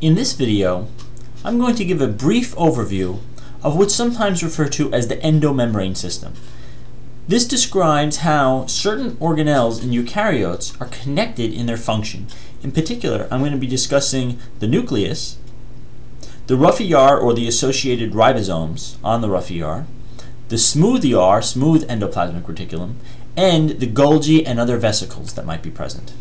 In this video, I'm going to give a brief overview of what's sometimes referred to as the endomembrane system. This describes how certain organelles in eukaryotes are connected in their function. In particular, I'm going to be discussing the nucleus, the rough ER or the associated ribosomes on the rough ER, the smooth ER, smooth endoplasmic reticulum, and the Golgi and other vesicles that might be present.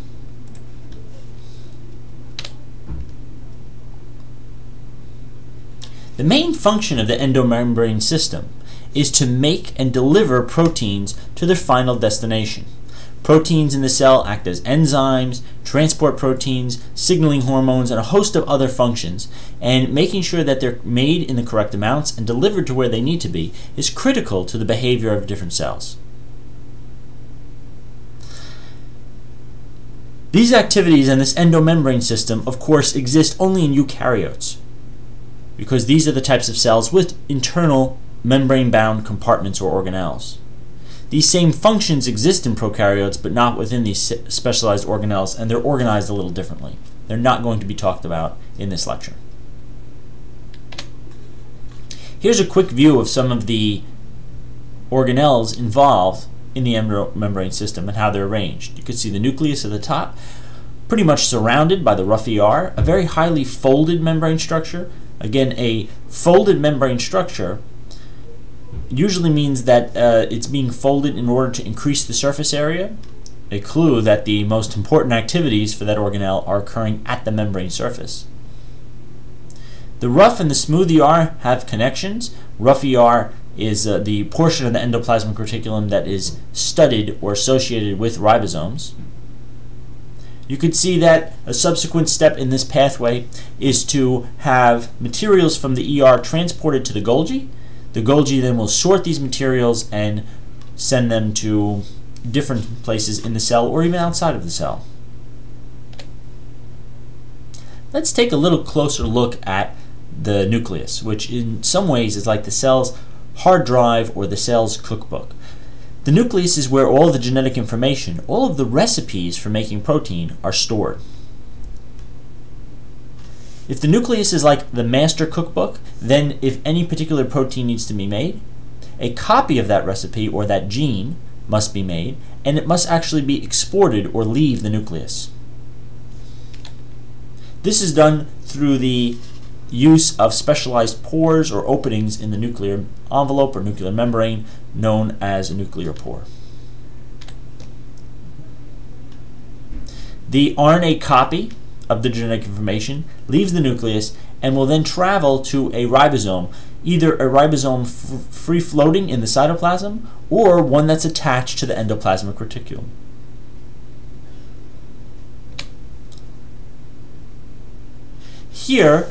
The main function of the endomembrane system is to make and deliver proteins to their final destination. Proteins in the cell act as enzymes, transport proteins, signaling hormones, and a host of other functions, and making sure that they're made in the correct amounts and delivered to where they need to be is critical to the behavior of different cells. These activities and this endomembrane system, of course, exist only in eukaryotes because these are the types of cells with internal membrane-bound compartments or organelles. These same functions exist in prokaryotes, but not within these specialized organelles, and they're organized a little differently. They're not going to be talked about in this lecture. Here's a quick view of some of the organelles involved in the membrane system and how they're arranged. You can see the nucleus at the top, pretty much surrounded by the rough ER, a very highly folded membrane structure Again, a folded membrane structure usually means that uh, it's being folded in order to increase the surface area, a clue that the most important activities for that organelle are occurring at the membrane surface. The rough and the smooth ER have connections. Rough ER is uh, the portion of the endoplasmic reticulum that is studded or associated with ribosomes. You could see that a subsequent step in this pathway is to have materials from the ER transported to the Golgi. The Golgi then will sort these materials and send them to different places in the cell or even outside of the cell. Let's take a little closer look at the nucleus, which in some ways is like the cell's hard drive or the cell's cookbook. The nucleus is where all the genetic information, all of the recipes for making protein, are stored. If the nucleus is like the master cookbook, then if any particular protein needs to be made, a copy of that recipe or that gene must be made, and it must actually be exported or leave the nucleus. This is done through the use of specialized pores or openings in the nuclear envelope or nuclear membrane known as a nuclear pore. The RNA copy of the genetic information leaves the nucleus and will then travel to a ribosome, either a ribosome free floating in the cytoplasm or one that's attached to the endoplasmic reticulum. Here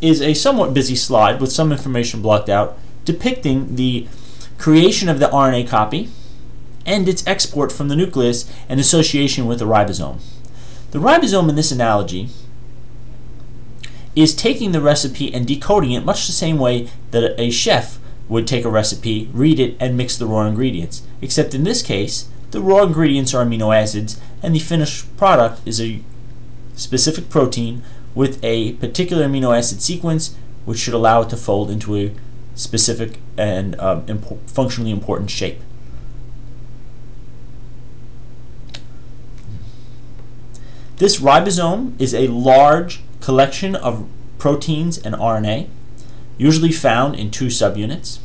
is a somewhat busy slide with some information blocked out depicting the creation of the RNA copy and its export from the nucleus and association with the ribosome. The ribosome in this analogy is taking the recipe and decoding it much the same way that a chef would take a recipe, read it, and mix the raw ingredients. Except in this case, the raw ingredients are amino acids, and the finished product is a specific protein with a particular amino acid sequence which should allow it to fold into a specific and um, functionally important shape. This ribosome is a large collection of proteins and RNA, usually found in two subunits,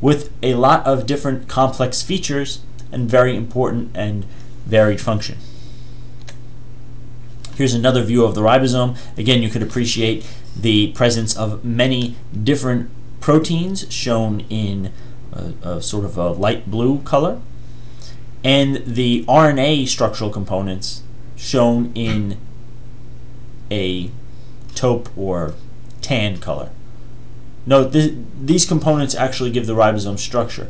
with a lot of different complex features and very important and varied function. Here's another view of the ribosome. Again, you could appreciate the presence of many different proteins shown in a, a sort of a light blue color, and the RNA structural components shown in a taupe or tan color. Note, th these components actually give the ribosome structure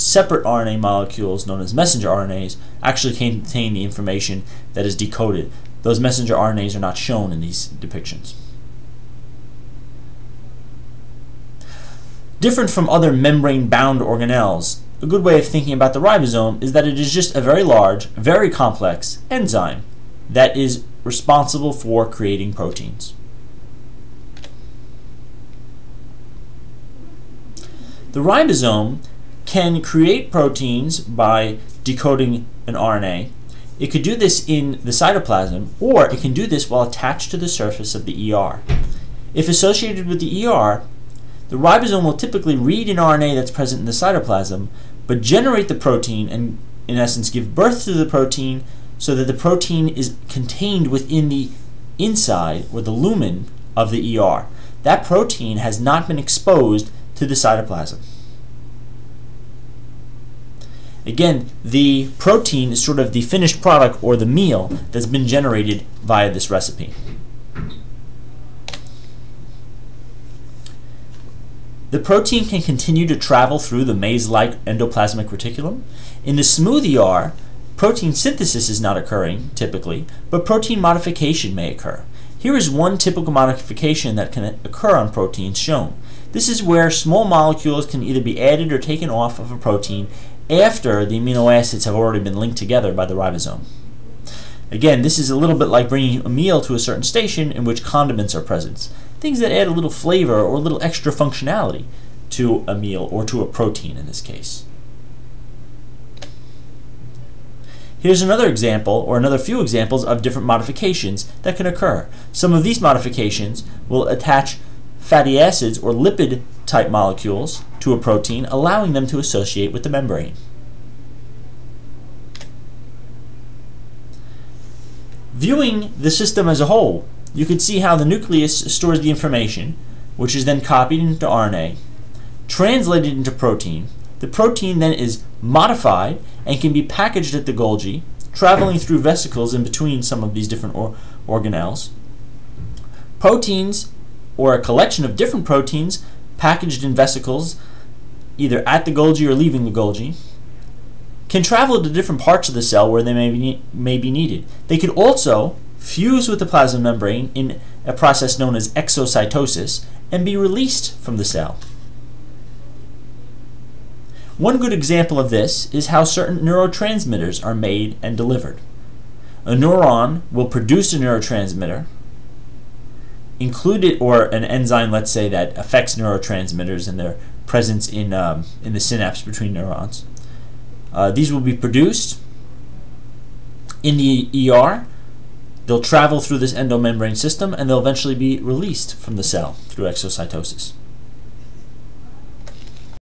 separate RNA molecules, known as messenger RNAs, actually contain the information that is decoded. Those messenger RNAs are not shown in these depictions. Different from other membrane-bound organelles, a good way of thinking about the ribosome is that it is just a very large, very complex enzyme that is responsible for creating proteins. The ribosome can create proteins by decoding an RNA. It could do this in the cytoplasm, or it can do this while attached to the surface of the ER. If associated with the ER, the ribosome will typically read an RNA that's present in the cytoplasm, but generate the protein and, in essence, give birth to the protein so that the protein is contained within the inside or the lumen of the ER. That protein has not been exposed to the cytoplasm. Again, the protein is sort of the finished product or the meal that's been generated via this recipe. The protein can continue to travel through the maze-like endoplasmic reticulum. In the smooth ER, protein synthesis is not occurring, typically, but protein modification may occur. Here is one typical modification that can occur on proteins shown. This is where small molecules can either be added or taken off of a protein after the amino acids have already been linked together by the ribosome. Again, this is a little bit like bringing a meal to a certain station in which condiments are present things that add a little flavor or a little extra functionality to a meal or to a protein in this case. Here's another example, or another few examples of different modifications that can occur. Some of these modifications will attach fatty acids or lipid type molecules to a protein, allowing them to associate with the membrane. Viewing the system as a whole, you can see how the nucleus stores the information, which is then copied into RNA, translated into protein. The protein then is modified and can be packaged at the Golgi, traveling through vesicles in between some of these different or organelles. Proteins, or a collection of different proteins, packaged in vesicles, either at the Golgi or leaving the Golgi, can travel to different parts of the cell where they may be, may be needed. They could also fuse with the plasma membrane in a process known as exocytosis, and be released from the cell. One good example of this is how certain neurotransmitters are made and delivered. A neuron will produce a neurotransmitter, include it, or an enzyme, let's say, that affects neurotransmitters and their presence in, um, in the synapse between neurons. Uh, these will be produced in the ER They'll travel through this endomembrane system and they'll eventually be released from the cell through exocytosis.